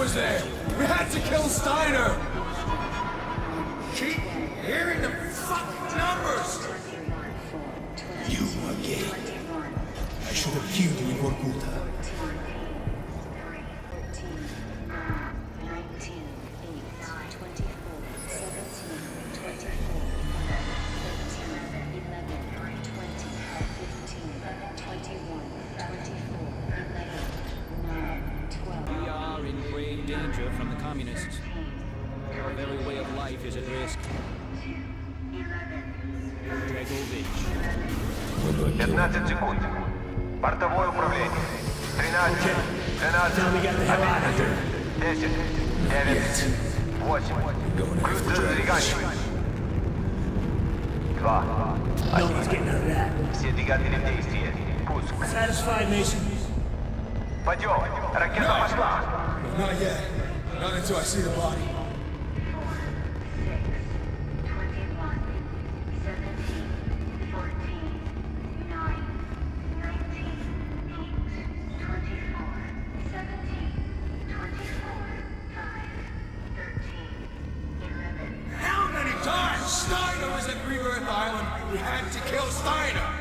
We had to kill Steiner! Keep hearing the fucking numbers! You again. I should have killed you in. Danger from the communists. Our very way of life is at risk. Dragovich. 15 секунд. Бортовое управление. 13, 12, 10, 9, 8. Ключ зажигания. 2, Nobody's getting out of that. Все двигатели в действии. Пуск. Подъем. Ракета пошла. Not yet. Not until I see the body. How many times Steiner was at Green Earth Island? We had to kill Steiner!